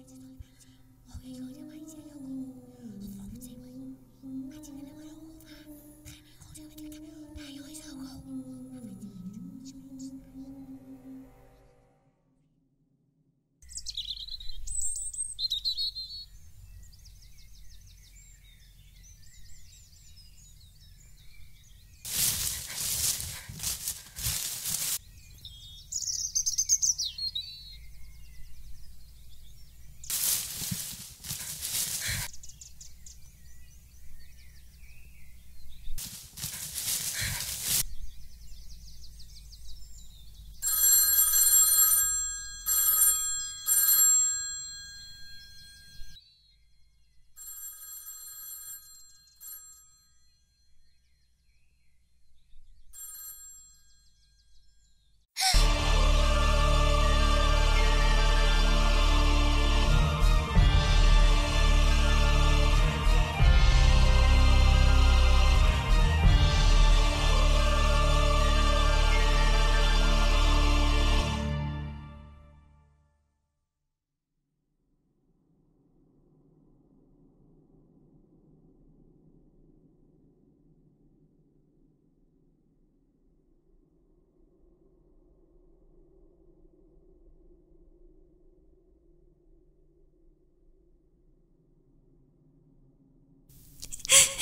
Okay, my god,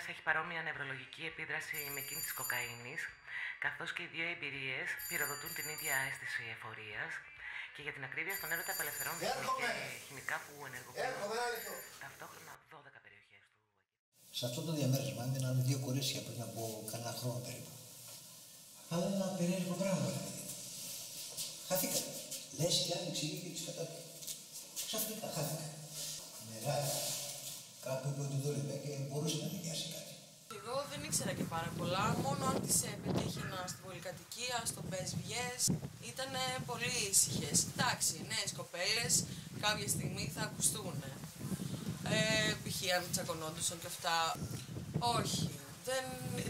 ο έρωτα έχει παρόμοια νευρολογική επίδραση με εκείνη της κοκαίνης, καθώς και οι δύο εμπειρίες πυροδοτούν την ίδια αίσθηση εφορίας και για την ακρίβεια στον έρωτα απελευθερώνουν Έρχομαι. χημικά που ενεργοποιούν Έρχομαι ένα λεπτό. ταυτόχρονα 12 περιοχές του. Σε αυτό το διαμέρισμα έμειναν δύο κορίτσια πριν από κανένα χρόνο περίπου. Αλλά ένα περίεργο πράγμα, ρε παιδί. Χάθηκαν. Λες και άνοιξε η ίδια της κατάπληξη. Ξαφνικά χάθηκαν. Μεγάλη. Κάπου είπε ότι δούλευε και μπορούσε να νοικιάσει κάτι. Εγώ δεν ήξερα και πάρα πολλά, μόνο αν τις ε, πετύχαινα στην πολυκατοικία, στο πες βγες, ήταν πολύ ήσυχες. Εντάξει, νέες κοπέλες κάποια στιγμή θα ακουστούν. Ε, π.χ. αν τσακωνόντουσαν και αυτά. Όχι, δεν,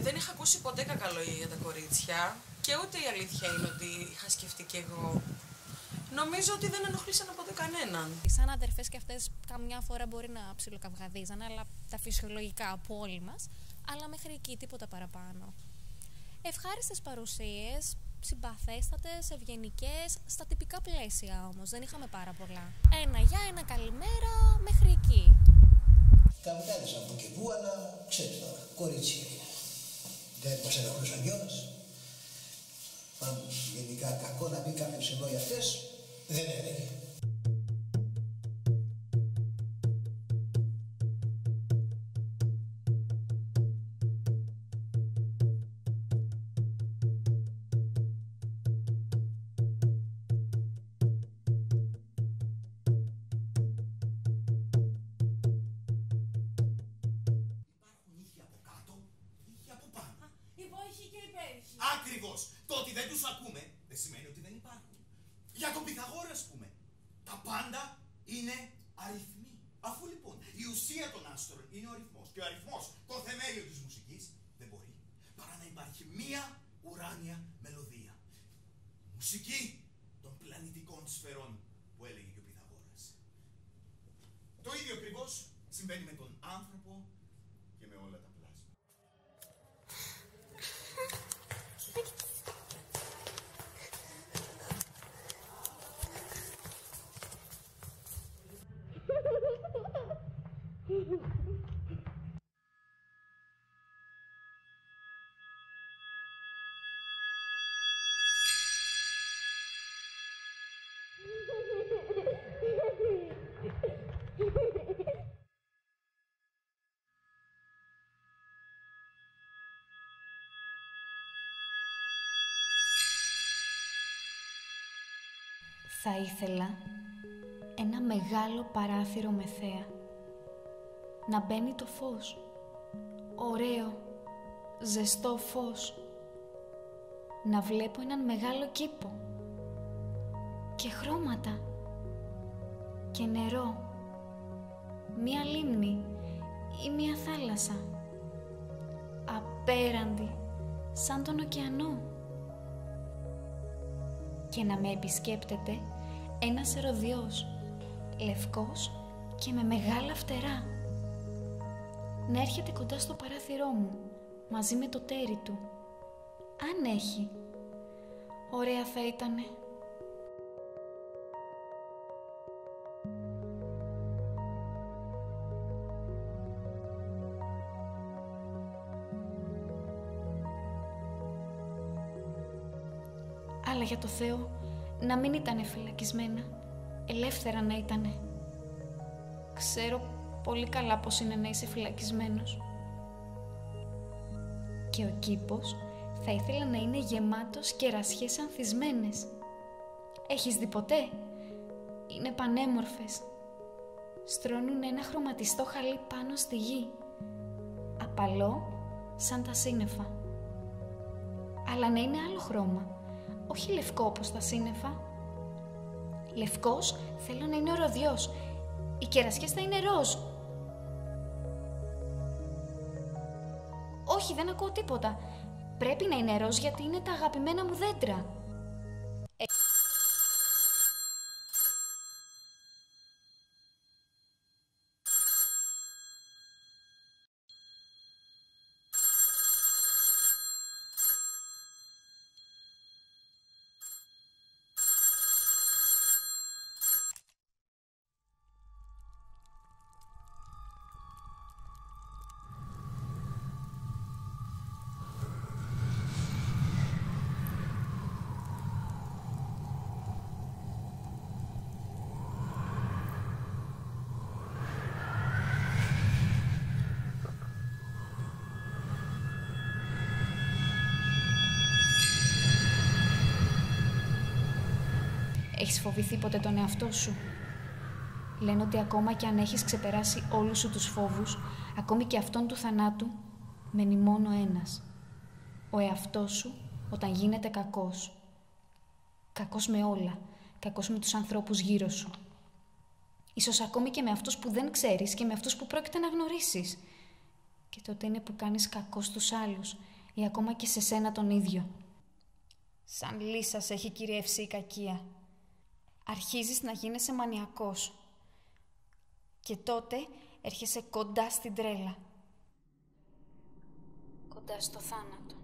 δεν είχα ακούσει ποτέ κακαλοή για τα κορίτσια και ούτε η αλήθεια είναι ότι είχα σκεφτεί κι εγώ. Νομίζω ότι δεν ενοχλήσαν ποτέ κανέναν. Σαν αδερφές και αυτές καμιά φορά μπορεί να ψιλοκαυγαδίζανε, αλλά τα φυσιολογικά από όλοι μας, αλλά μέχρι εκεί τίποτα παραπάνω. Ευχάριστες παρουσίες, συμπαθέστατες, ευγενικές, στα τυπικά πλαίσια όμως, δεν είχαμε πάρα πολλά. Ένα γεια, ένα καλημέρα, μέχρι εκεί. Καμικάδες από και πού, αλλά ξέρεις τώρα, κορίτσι είναι. Δεν μας ενοχλούσαν κιόλας. Πάντως, γενικά κακό να πει κάποιος εδώ για αυτές, δεν έλεγε. Ουσία των άστρων είναι ο αριθμός και ο αριθμός το θεμέλιο της μουσικής, δεν μπορεί παρά να υπάρχει μία ουράνια μελωδία. Μουσική των πλανητικών σφαιρών που έλεγε και ο Πυθαγόρας. Το ίδιο ακριβώς συμβαίνει με τον άνθρωπο και με όλα τα Θα ήθελα ένα μεγάλο παράθυρο με θέα. Να μπαίνει το φως. Ωραίο, ζεστό φως. Να βλέπω έναν μεγάλο κήπο. Και χρώματα. Και νερό. Μία λίμνη ή μία θάλασσα. Απέραντη, σαν τον ωκεανό και να με επισκέπτεται ένας ερωδιός, λευκός και με μεγάλα φτερά. Να έρχεται κοντά στο παράθυρό μου, μαζί με το τέρι του. Αν έχει. Ωραία θα ήτανε. Για το Θεό να μην ήταν φυλακισμένα. Ελεύθερα να ήτανε. Ξέρω πολύ καλά πως είναι να είσαι φυλακισμένος. Και ο κήπος θα ήθελα να είναι γεμάτος κερασιές ανθισμένες. Έχεις δει ποτέ; Είναι πανέμορφες. Στρώνουν ένα χρωματιστό χαλί πάνω στη γη. Απαλό σαν τα σύννεφα. Αλλά να είναι άλλο χρώμα όχι λευκό όπως τα σύννεφα. Λευκός θέλω να είναι ο ροδιός. Οι κερασιές θα είναι ροζ. Όχι, δεν ακούω τίποτα. Πρέπει να είναι ροζ γιατί είναι τα αγαπημένα μου δέντρα. Έχεις φοβηθεί ποτέ τον εαυτό σου; Λένε ότι ακόμα και αν έχεις ξεπεράσει όλους σου τους φόβους, ακόμη και αυτόν του θανάτου, μένει μόνο ένας. Ο εαυτός σου όταν γίνεται κακός. Κακός με όλα. Κακός με τους ανθρώπους γύρω σου. Ίσως ακόμη και με αυτούς που δεν ξέρεις και με αυτούς που πρόκειται να γνωρίσεις. Και τότε είναι που κάνεις κακό στους άλλους ή ακόμα και σε σένα τον ίδιο. Σαν λύσας έχει κυριεύσει η κακία αρχίζεις να γίνεσαι μανιακός. Και τότε έρχεσαι κοντά στην τρέλα. Κοντά στο θάνατο.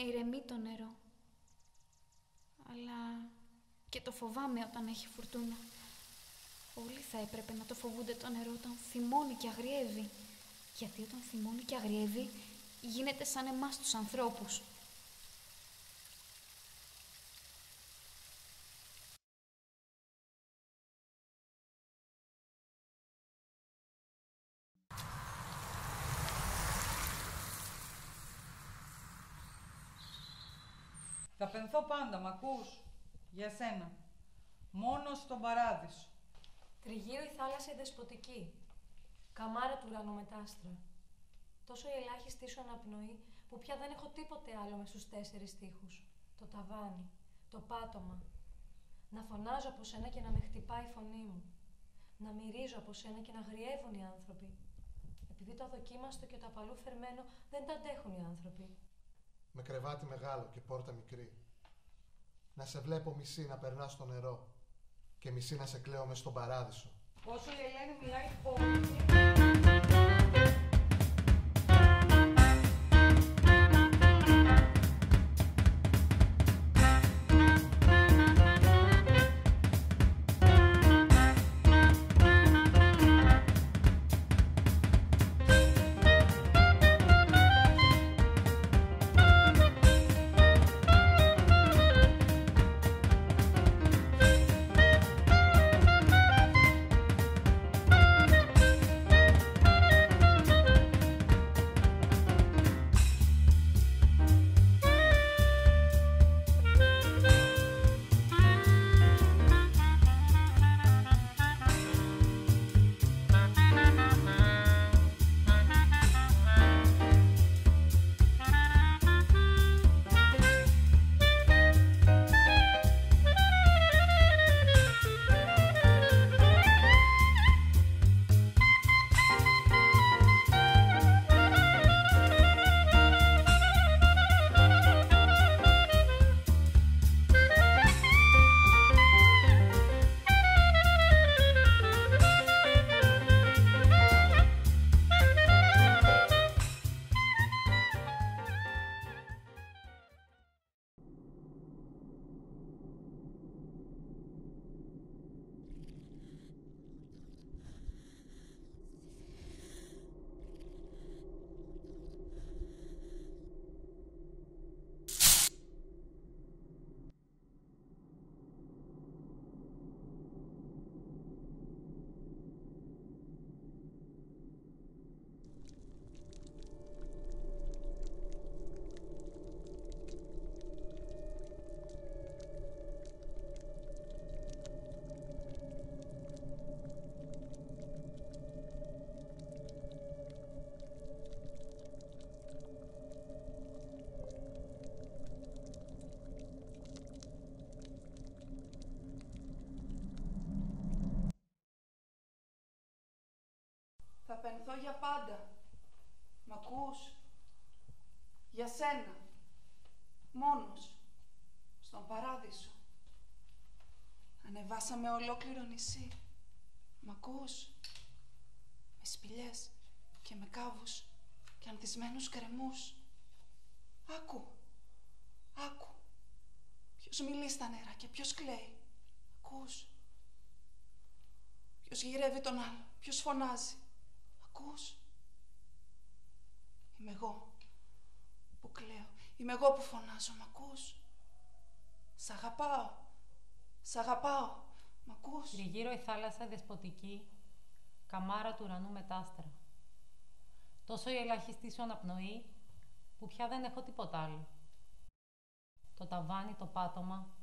Με ηρεμεί το νερό. Αλλά και το φοβάμαι όταν έχει φουρτούνα. Όλοι θα έπρεπε να το φοβούνται το νερό όταν θυμώνει και αγριεύει. Γιατί όταν θυμώνει και αγριεύει γίνεται σαν εμάς τους ανθρώπους. Θα πενθώ πάντα, μ' ακούς; Για σένα. Μόνο στον παράδεισο. Τριγύρω η θάλασσα η δεσποτική. Καμάρα του ουρανού μετάστρα. Τόσο η ελάχιστη σου αναπνοή που πια δεν έχω τίποτε άλλο μες στους τέσσερις τείχους. Το ταβάνι, το πάτωμα. Να φωνάζω από σένα και να με χτυπάει η φωνή μου. Να μυρίζω από σένα και να γριεύουν οι άνθρωποι. Επειδή το αδοκίμαστο και το απαλού φερμένο δεν τα αντέχουν οι άνθρωποι. Με κρεβάτι μεγάλο και πόρτα μικρή. Να σε βλέπω μισή να περνάς στο νερό και μισή να σε κλαίω μες στον παράδεισο. Όσο η Ελένη μιλάει πολύ. Θα πενθώ για πάντα. Μ' ακούς; Για σένα. Μόνος. Στον παράδεισο. Ανεβάσαμε ολόκληρο νησί. Μ' ακούς; Με σπηλιές και με κάβους και ανθισμένους κρεμούς. Άκου. Άκου. Ποιος μιλεί στα νερά και ποιος κλαίει. Ακούς. Ποιος γυρεύει τον άλλο. Ποιος φωνάζει. Ακούς. Είμαι εγώ που κλαίω. Είμαι εγώ που φωνάζω. Μ' ακούς; Σ' αγαπάω. Σ' αγαπάω. Μ' ακούς; Τριγύρω η θάλασσα δεσποτική, καμάρα του ουρανού μετάστρα. Τόσο η ελαχιστή σου αναπνοή, που πια δεν έχω τίποτα άλλο. Το ταβάνι, το πάτωμα,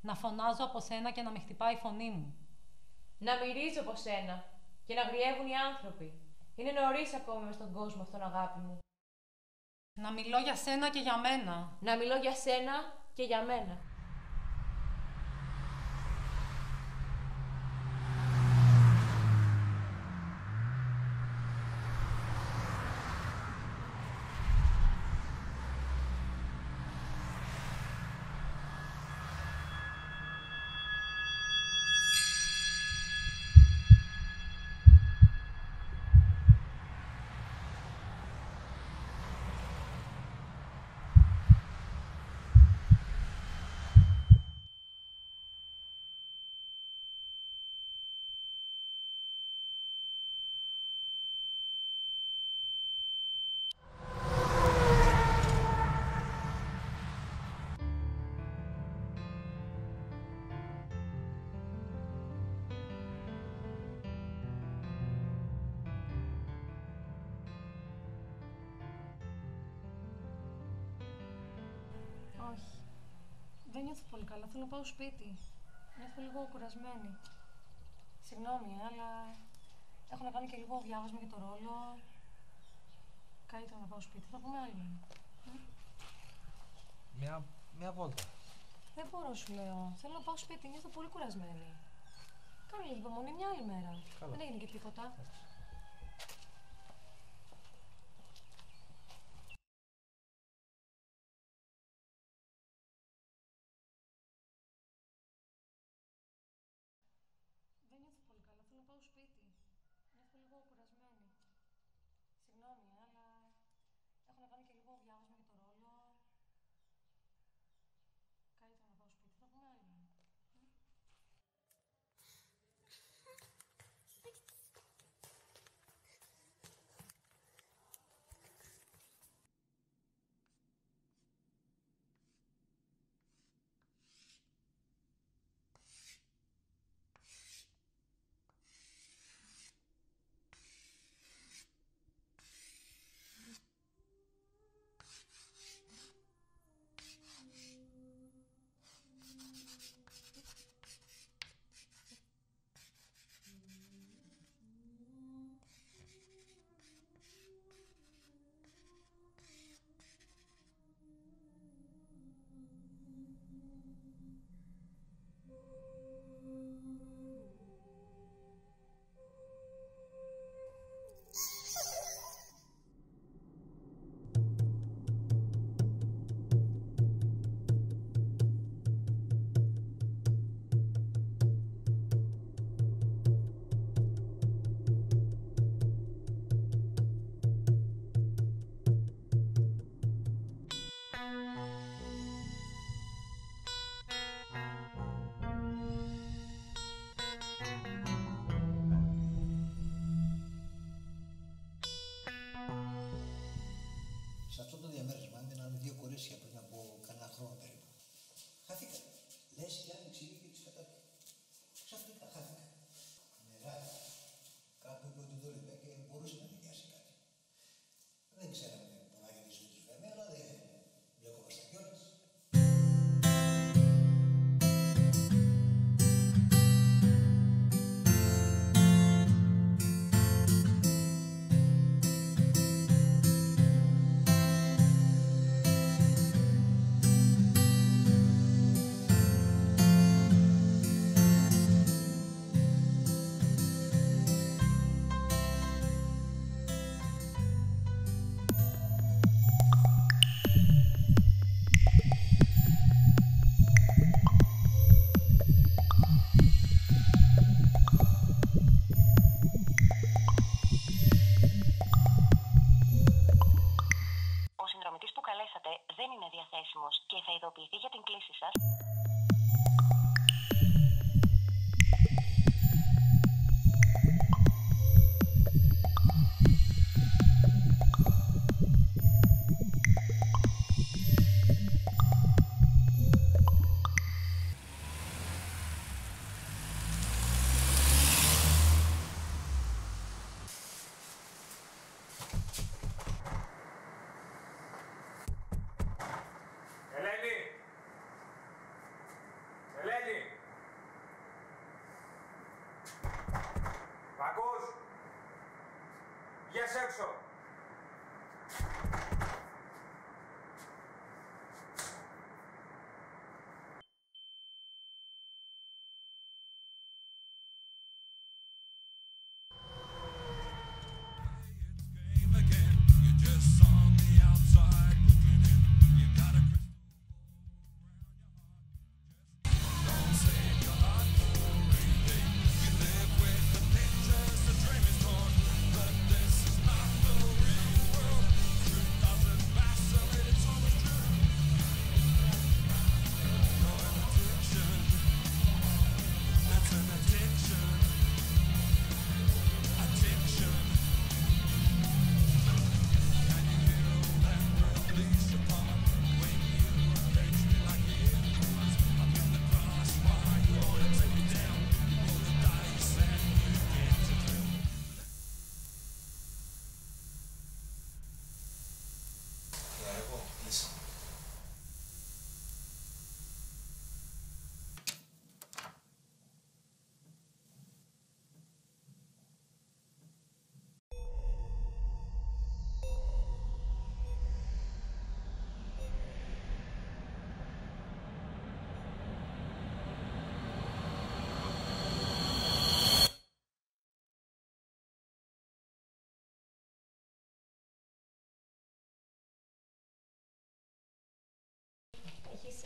να φωνάζω από σένα και να με χτυπάει η φωνή μου. Να μυρίζω από σένα και να γριεύουν οι άνθρωποι. Είναι νωρίς ακόμη μες στον κόσμο αυτόν, αγάπη μου. Να μιλώ για σένα και για μένα. Να μιλώ για σένα και για μένα. Δεν νιώθω πολύ καλά. Θέλω να πάω σπίτι. Νιώθω λίγο κουρασμένη. Συγγνώμη, ε, αλλά έχω να κάνω και λίγο διάβασμα για το ρόλο. Καλύτερα να πάω σπίτι. Θα πούμε άλλη μέρα. Μια, μια βόλτα. Δεν μπορώ, σου λέω. Θέλω να πάω σπίτι. Νιώθω πολύ κουρασμένη. Κάνε λίγο υπομονή μια άλλη μέρα. Καλά. Δεν έγινε και τίποτα. Δεν νιώθω πολύ καλά. Θέλω να πάω σπίτι. Νιώθω λίγο κουρασμένη. Συγγνώμη, ε, είναι διαθέσιμος και θα ειδοποιηθεί για την κλήση σας.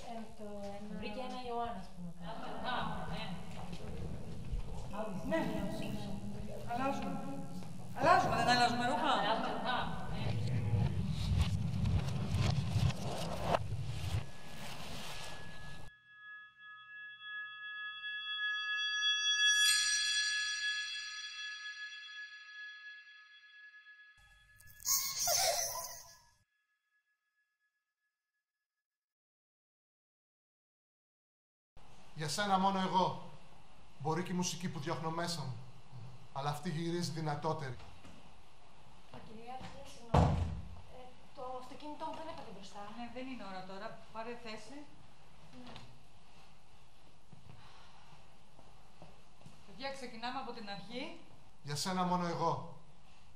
Φέρνει το ένα... Βρήκε ένα Ιωάννα, ας πούμε. Ναι. Αλλάζουμε. Αλλάζουμε, δεν αλλάζουμε ρούχα. Για σένα μόνο εγώ. Μπορεί και η μουσική που διώχνω μέσα μου. Αλλά αυτή γυρίζει δυνατότερη. Κυρία, συγγνώμη. Ε, το αυτοκίνητό μου δεν έπαθε μπροστά. Ναι, δεν είναι ώρα τώρα. Πάρε θέση. Ναι. Παιδιά, ξεκινάμε από την αρχή. Για σένα μόνο εγώ.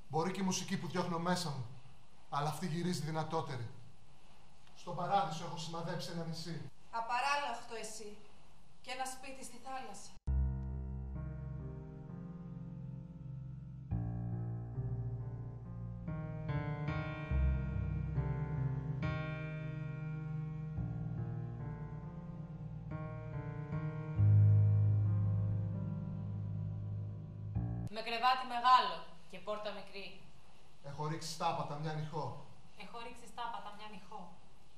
Μπορεί και η μουσική που διώχνω μέσα μου. Αλλά αυτή γυρίζει δυνατότερη. Στον παράδεισο έχω σημαδέψει ένα νησί. Απαράλλαχτο εσύ. Και ένα σπίτι στη θάλασσα. Με κρεβάτι μεγάλο και πόρτα μικρή. Έχω ρίξει στάπατα μια νυχό. Έχω ρίξει στάπατα μια νυχό.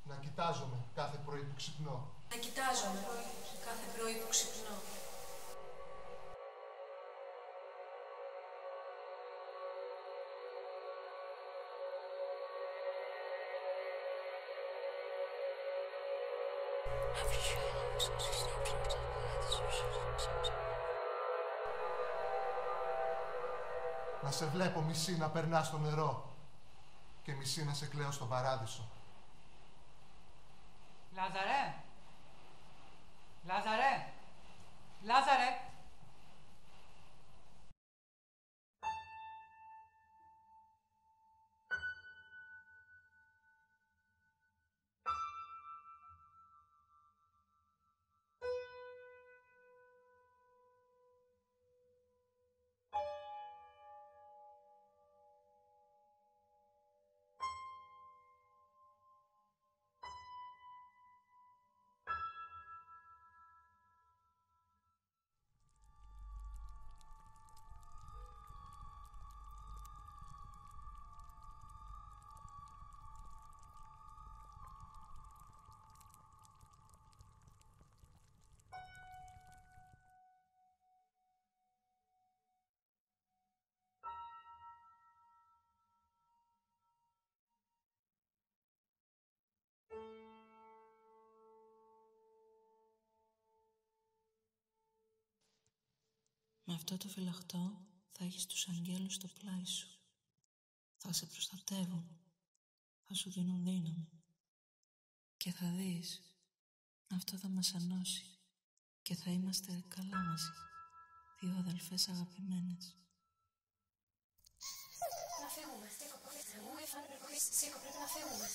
Να κοιτάζομαι κάθε πρωί που ξυπνώ. Να κοιτάζομαι κάθε πρωί που ξυπνώ. Να σε βλέπω μισή να περνάς στο νερό και μισή να σε κλαίω στον παράδεισο. Λάζαρε. Class आ रहा है क्लास आ रहा है Με αυτό το φυλαχτό θα έχεις τους αγγέλους στο πλάι σου. Θα σε προστατεύουν. Θα σου δίνουν δύναμη. Και θα δεις, αυτό θα μας ενώσει. Και θα είμαστε καλά μαζί. Δύο αδελφές αγαπημένες. Να φύγουμε. Στίκο, προχωρήστε. Μου ήρθαν προχωρήστε. Στίκο, πρέπει να φύγουμε.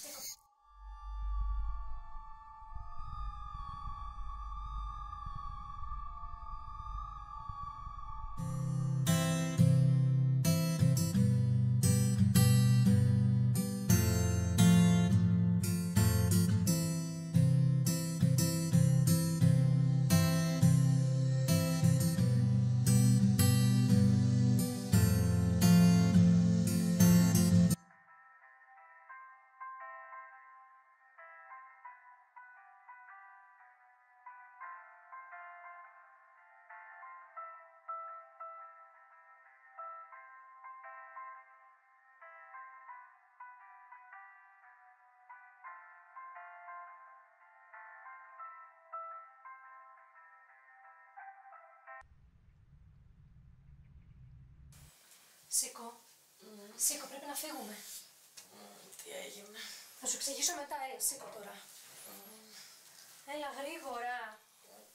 Σήκω. Mm. Σήκω, πρέπει να φύγουμε. Τι έγινε; Θα σου εξηγήσω μετά, ε, έλα, σήκω τώρα. Έλα, γρήγορα.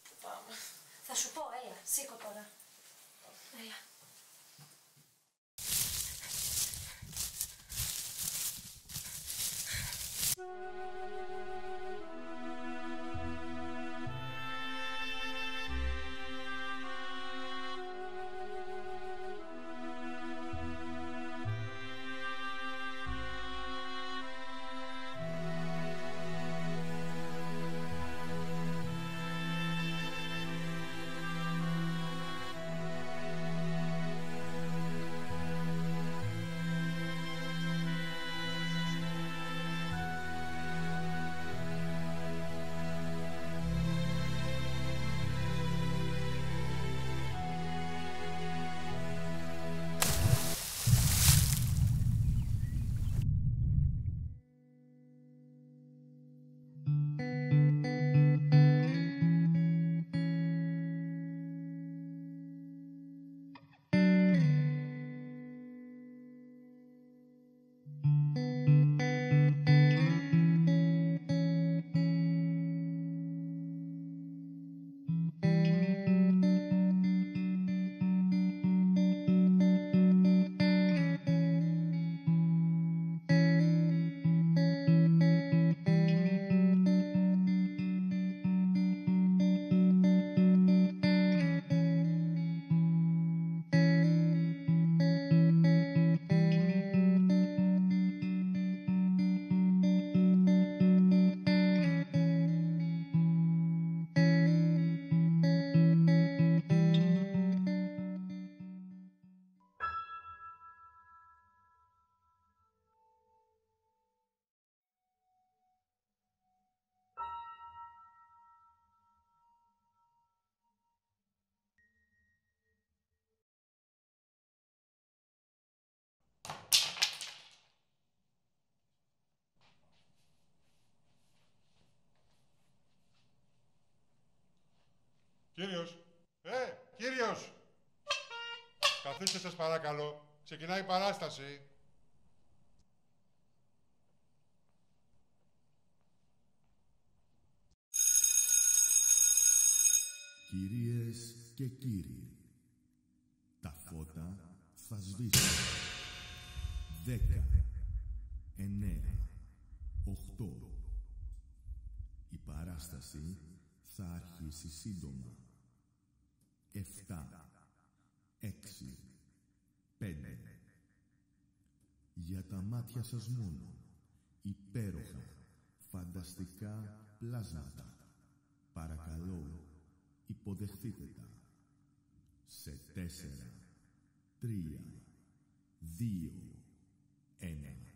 Πού πάμε; Θα σου πω, έλα, σήκω τώρα. Έλα. Κύριος. Ε, κύριος. Καθίστε σας παρακαλώ. Ξεκινάει η παράσταση. Κυρίες και κύριοι, τα φώτα θα σβήσουν. Δέκα, εννέα, οχτώ. Η παράσταση θα αρχίσει σύντομα. Εφτά, έξι, πέντε. Για τα μάτια σας μόνο, υπέροχα, φανταστικά πλάσματα. Παρακαλώ, υποδεχτείτε τα. Σε τέσσερα, τρία, δύο, ένα.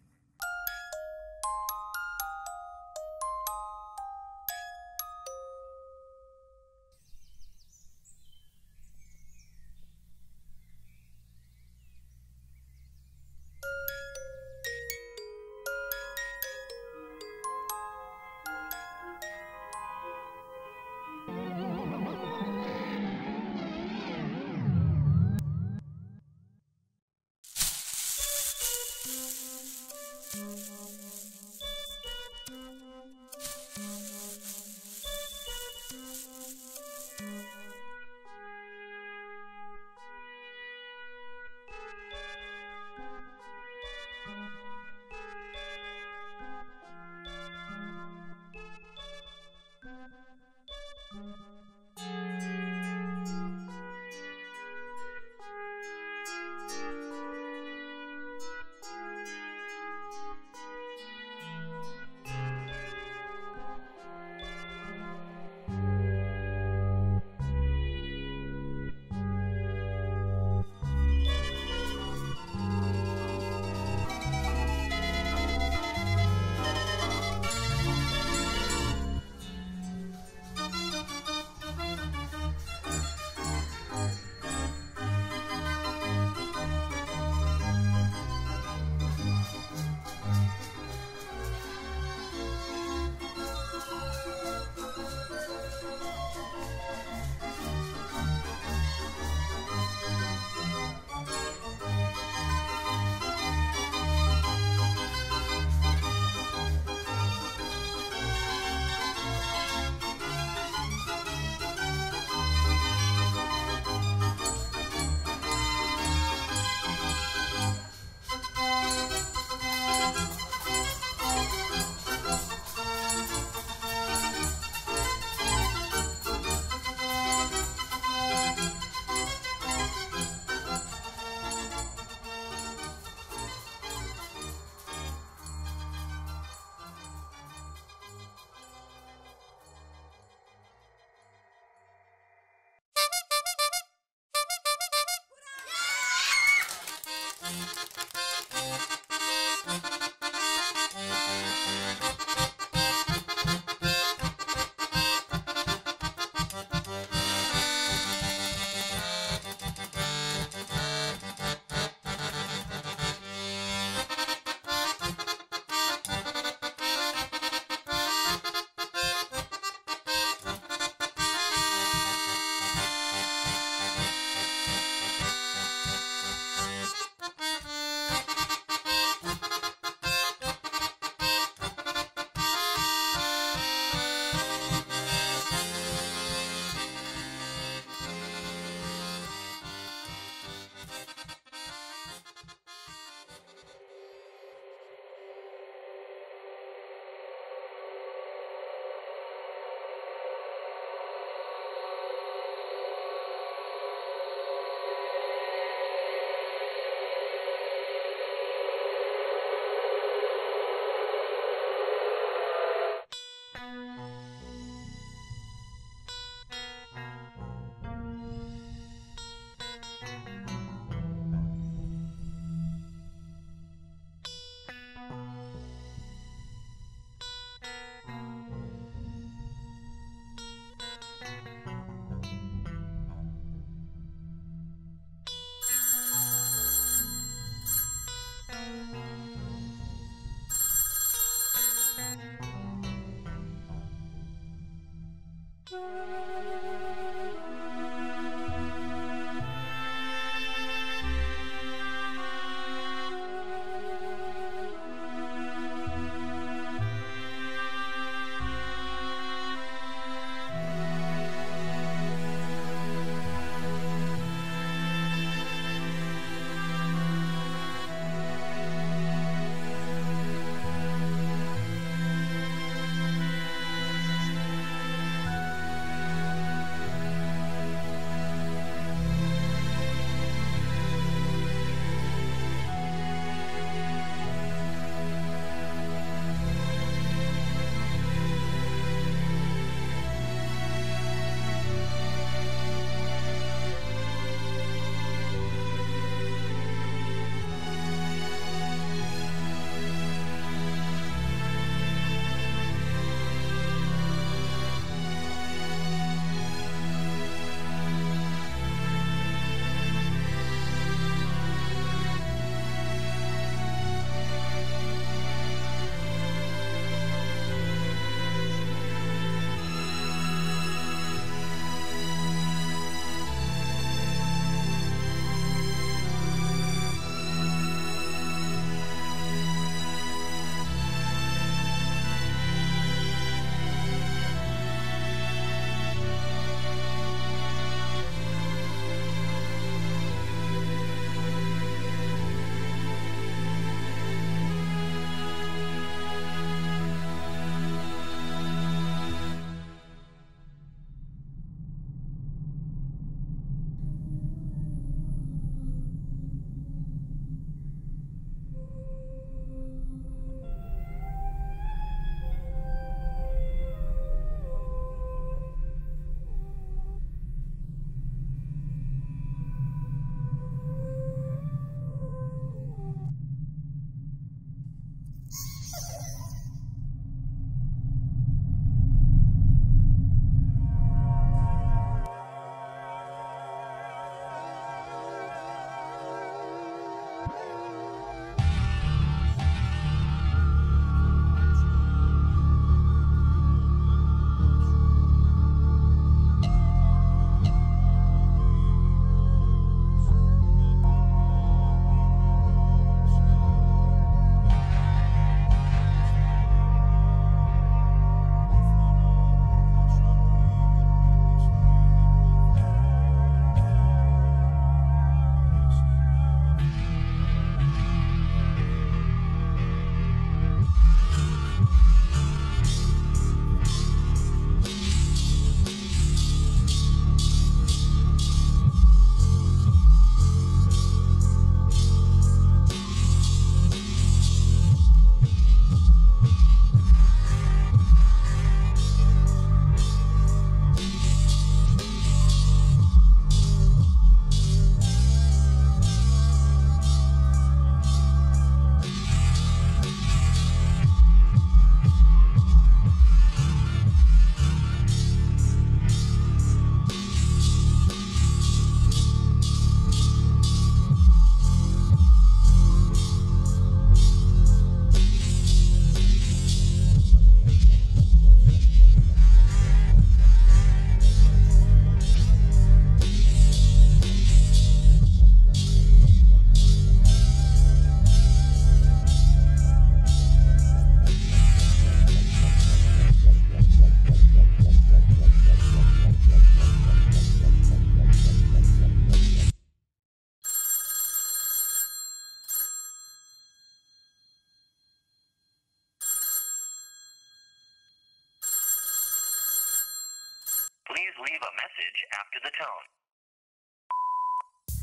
message after the tone.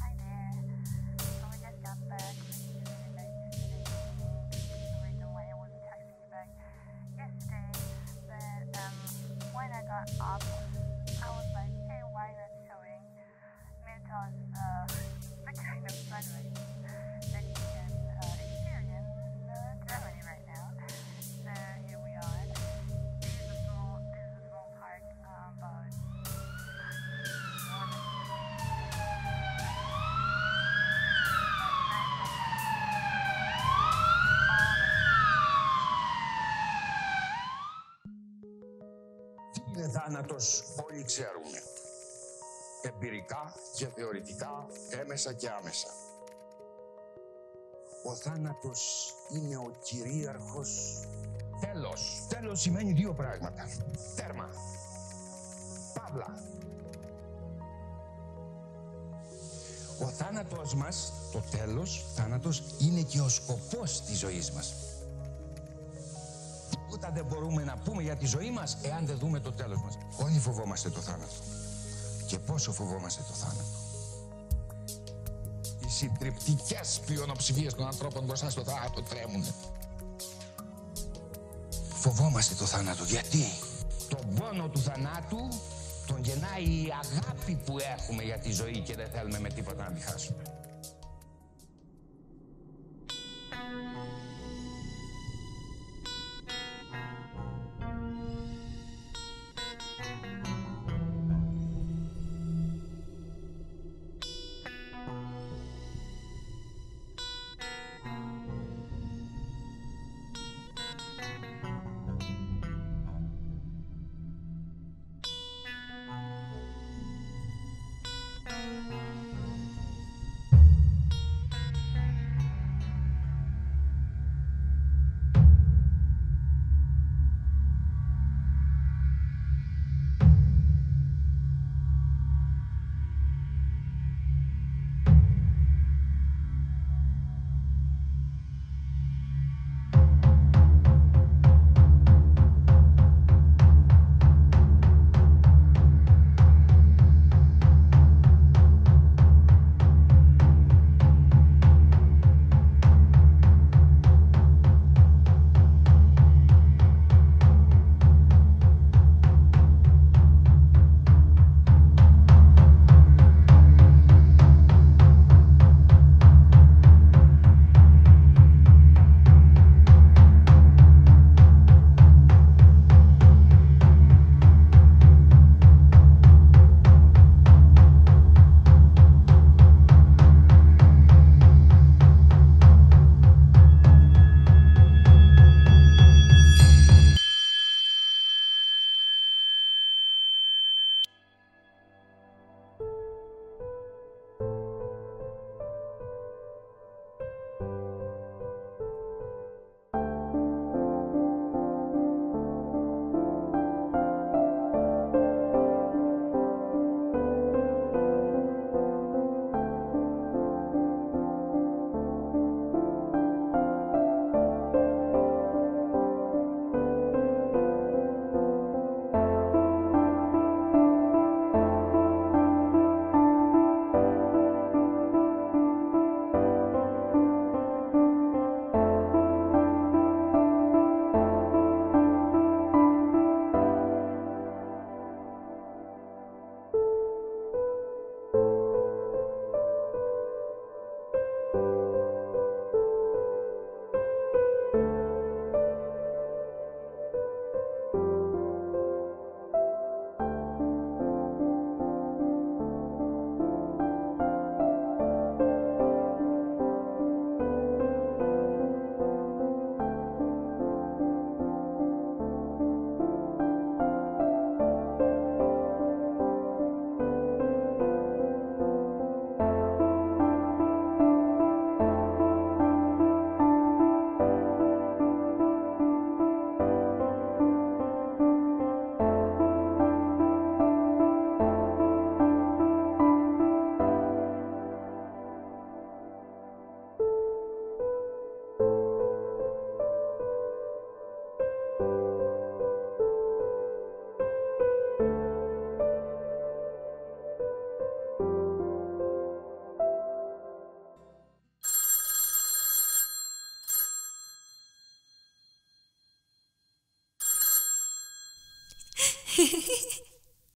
Hi there. Just got back. I was texting you back yesterday, um, when I got up, I was like, hey, why not showing Milton's uh, the kind of rhetoric θάνατος όλοι ξέρουμε. Εμπειρικά και θεωρητικά, έμεσα και άμεσα. Ο θάνατος είναι ο κυρίαρχος τέλος. Τέλος σημαίνει δύο πράγματα. Τέρμα. Παύλα. Ο θάνατος μας, το τέλος, θάνατος, είναι και ο σκοπός της ζωής μας. Τίποτα δεν μπορούμε να πούμε για τη ζωή μας εάν δεν δούμε το τέλος μας. Όλοι φοβόμαστε το θάνατο. Και πόσο φοβόμαστε το θάνατο. Οι συντριπτικές πλειονοψηφίες των ανθρώπων μπροστά στο θάνατο τρέμουν. Φοβόμαστε το θάνατο. Γιατί; Τον πόνο του θανάτου τον γεννάει η αγάπη που έχουμε για τη ζωή και δεν θέλουμε με τίποτα να τη χάσουμε.